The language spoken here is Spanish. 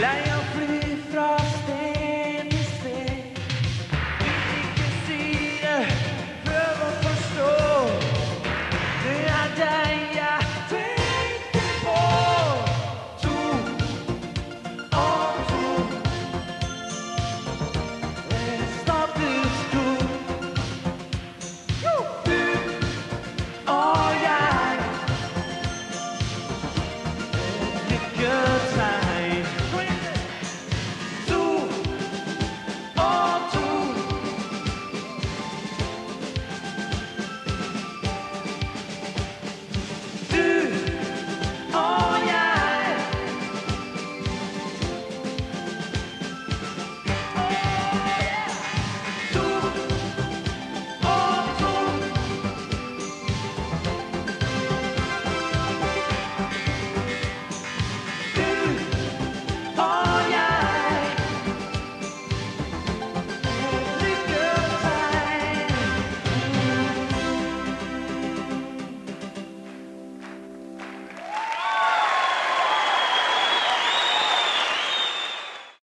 Line.